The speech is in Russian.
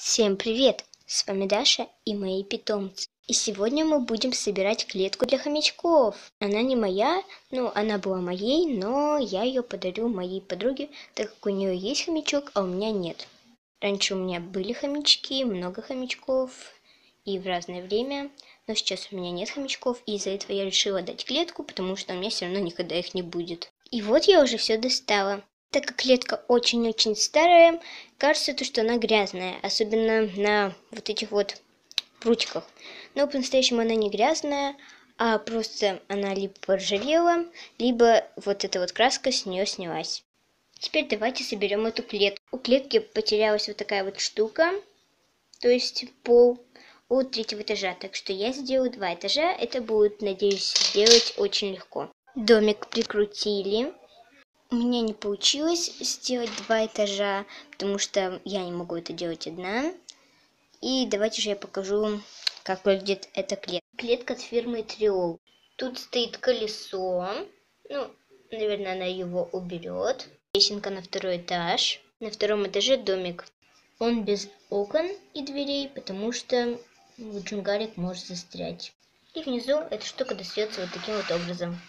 Всем привет! С вами Даша и мои питомцы. И сегодня мы будем собирать клетку для хомячков. Она не моя, ну, она была моей, но я ее подарю моей подруге, так как у нее есть хомячок, а у меня нет. Раньше у меня были хомячки, много хомячков, и в разное время, но сейчас у меня нет хомячков, и из-за этого я решила дать клетку, потому что у меня все равно никогда их не будет. И вот я уже все достала. Так как клетка очень-очень старая, кажется, то, что она грязная, особенно на вот этих вот прутиках. Но по-настоящему она не грязная, а просто она либо поржавела, либо вот эта вот краска с нее снялась. Теперь давайте соберем эту клетку. У клетки потерялась вот такая вот штука, то есть пол у третьего этажа. Так что я сделаю два этажа. Это будет, надеюсь, сделать очень легко. Домик прикрутили. Меня не получилось сделать два этажа, потому что я не могу это делать одна. И давайте же я покажу, как выглядит эта клетка. Клетка от фирмы Триол. Тут стоит колесо. Ну, наверное, она его уберет. Лесенка на второй этаж. На втором этаже домик. Он без окон и дверей, потому что джунгарик может застрять. И внизу эта штука достается вот таким вот образом.